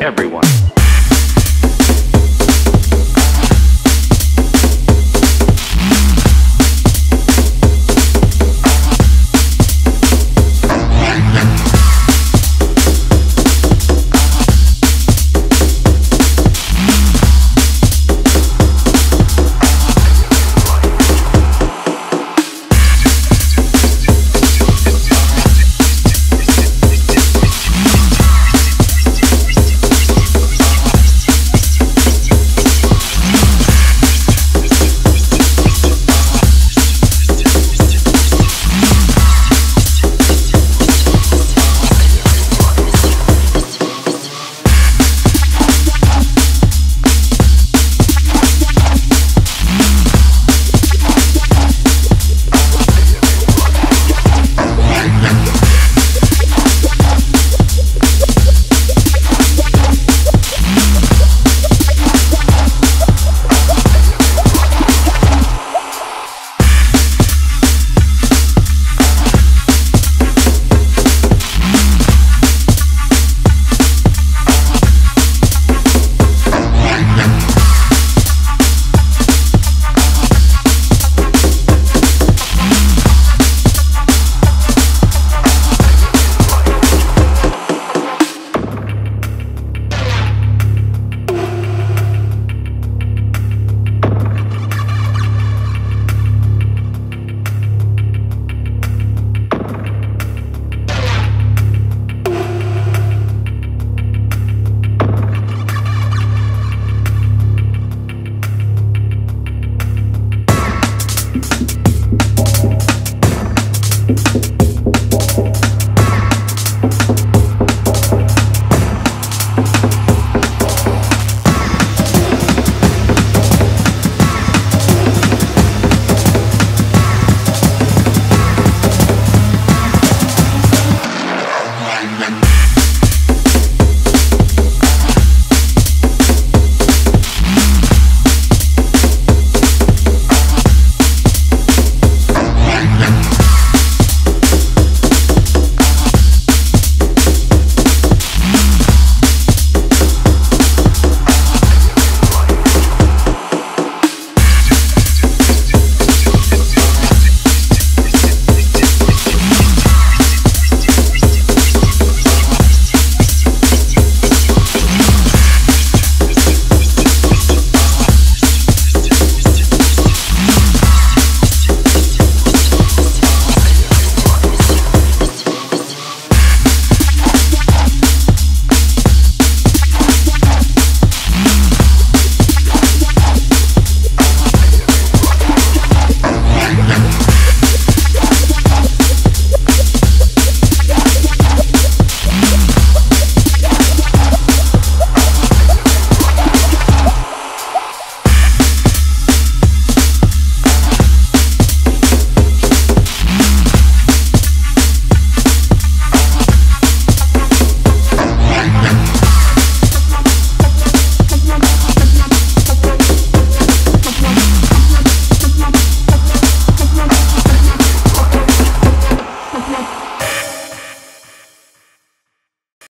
everyone.